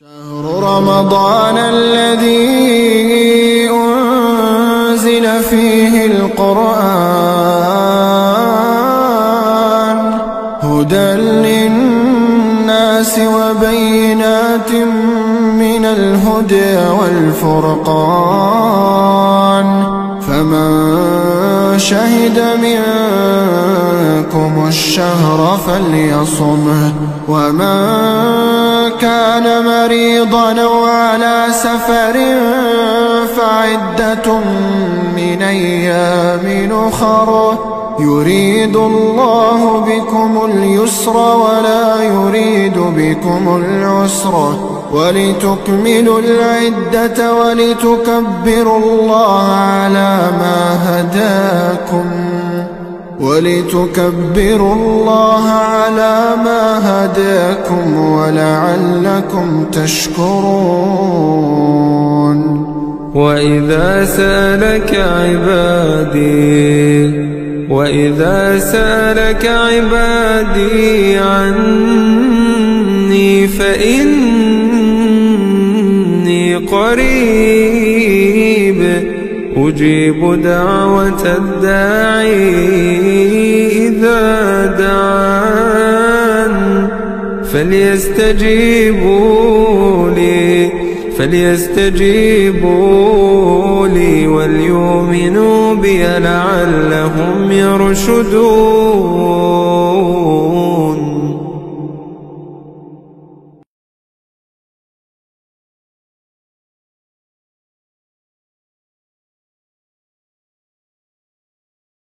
شهر رمضان الذي أنزل فيه القرآن هدى للناس وبينات من الهدى والفرقان فمن شهد منكم الشهر فليصمه ومن كان مريضا أو على سفر فعدة من أيام أخر. يريد الله بكم اليسر ولا يريد بكم العسر. ولتكملوا العدة ولتكبروا الله على ما هداكم. ولتكبروا الله على ما هداكم ولعلكم تشكرون. وإذا سألك عبادي وإذا سألك عبادي عني فإني قريب. أجيب دعوة الداعي إذا دعان. فليستجيبوا لي فليستجيبوا لي وليؤمنوا بي لعلهم يرشدون.